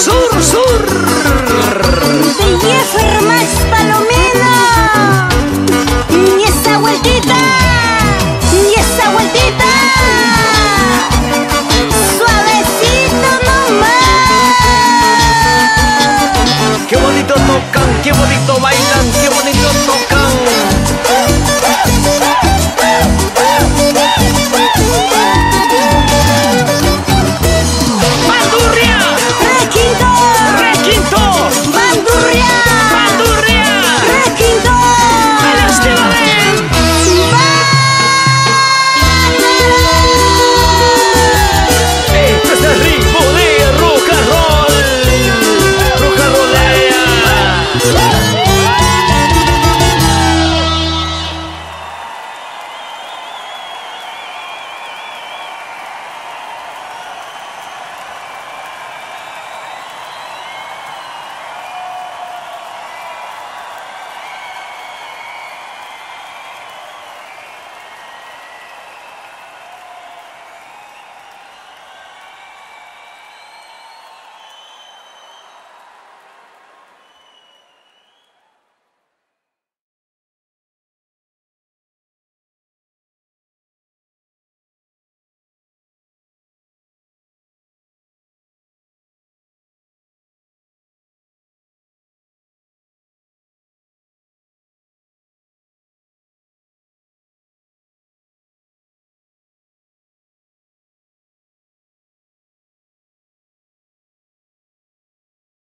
sur, sur,